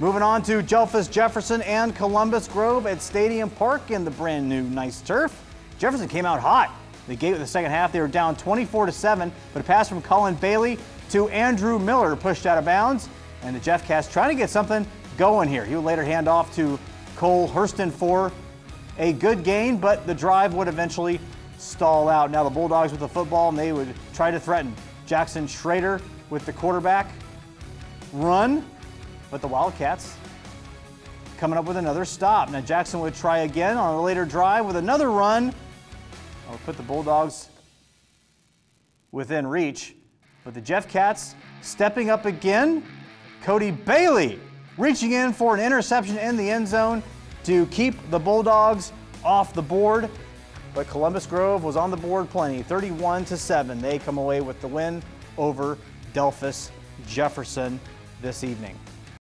Moving on to Delphos Jefferson and Columbus Grove at Stadium Park in the brand new nice turf. Jefferson came out hot. The gate of the second half, they were down 24 to 7, but a pass from Colin Bailey to Andrew Miller pushed out of bounds. And the Jeff Cats trying to get something going here. He would later hand off to Cole Hurston for a good gain, but the drive would eventually stall out. Now the Bulldogs with the football, and they would try to threaten. Jackson Schrader with the quarterback run, but the Wildcats coming up with another stop. Now Jackson would try again on a later drive with another run. I'll put the Bulldogs within reach. But the Jeff Cats stepping up again. Cody Bailey reaching in for an interception in the end zone to keep the Bulldogs off the board. But Columbus Grove was on the board plenty, 31 to 7. They come away with the win over Delphos Jefferson this evening.